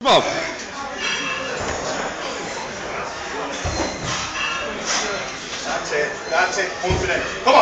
Come on. That's it. That's it. Confident. Come on.